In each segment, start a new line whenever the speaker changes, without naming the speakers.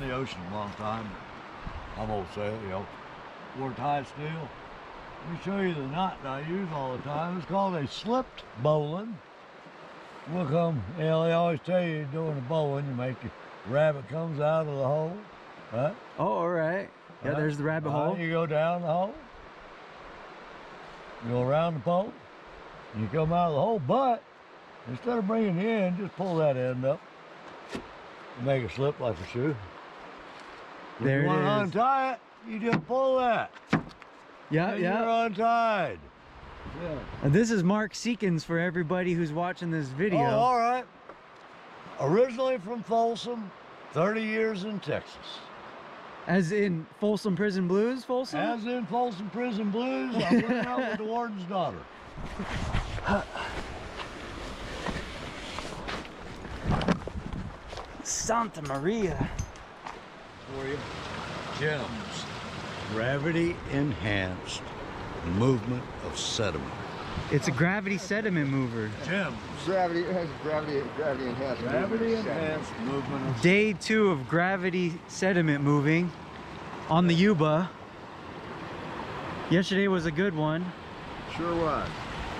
on the ocean a long time. I'm old sail, you know. Worked high steel. Let me show you the knot that I use all the time. It's called a slipped bowline. Look, um, you know, they always tell you doing a bowline, you make your rabbit comes out of the hole, right?
Oh, all right. Yeah,
Right?
there's the rabbit
Right,
hole.
You go down the hole, you go around the pole, you come out of the hole, but instead of bringing the end, just pull that end up. and Make it slip like a shoe.
There
you
it
want to untie it, you just pull that.
Yeah,
and
yeah.
You're untied. Yeah.
And this is Mark Seekins for everybody who's watching this video.
Oh, all right. Originally from Folsom, 30 years in Texas.
As in Folsom Prison Blues, Folsom?
As in Folsom Prison Blues, I went out with the warden's daughter.
Santa Maria.
For you. Gems. Gravity enhanced movement of sediment.
It's a gravity sediment mover.
Gems.
Gravity has gravity gravity enhanced.
Gravity
movement.
enhanced movement of
Day two of gravity sediment moving on the Yuba. Yesterday was a good one.
Sure was.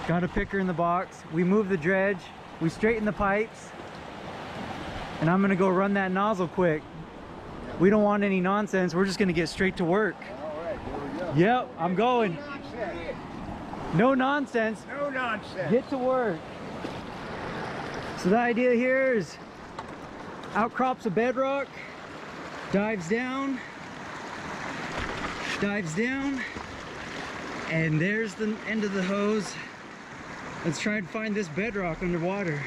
Got a picker in the box. We moved the dredge. We straightened the pipes. And I'm gonna go run that nozzle quick. We don't want any nonsense. We're just gonna get straight to work.
All right, here we go.
Yep, I'm going. No nonsense.
No nonsense.
Get to work. So the idea here is outcrops of bedrock, dives down, dives down, and there's the end of the hose. Let's try and find this bedrock underwater.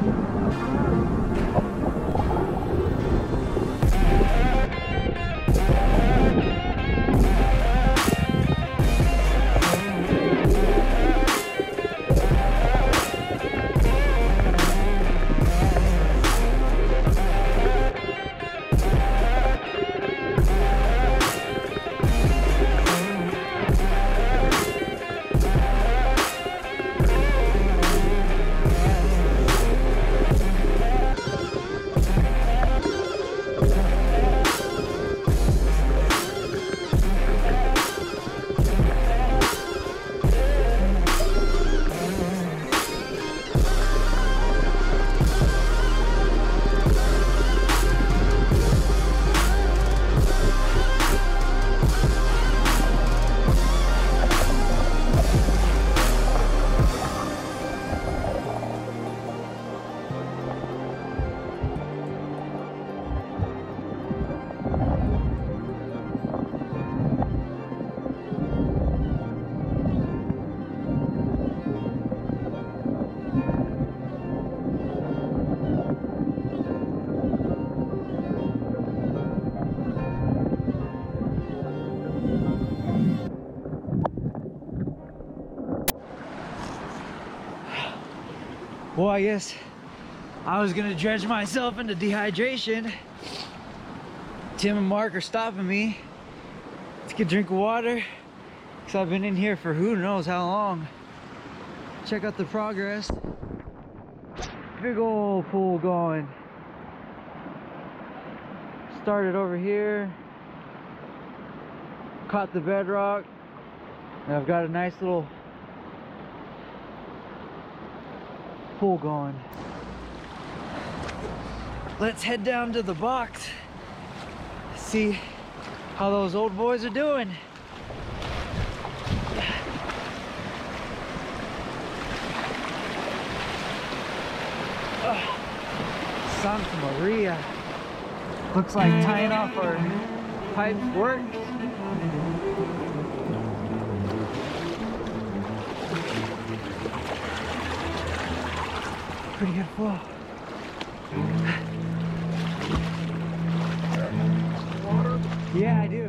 you. Well, I guess I was gonna dredge myself into dehydration. Tim and Mark are stopping me to get a drink of water because I've been in here for who knows how long. Check out the progress. Big old pool going. Started over here, caught the bedrock, and I've got a nice little pool going. Let's head down to the box, see how those old boys are doing. Santa Maria. Looks like tying off our pipes worked. Pretty good flow.
Water?
Yeah, I do.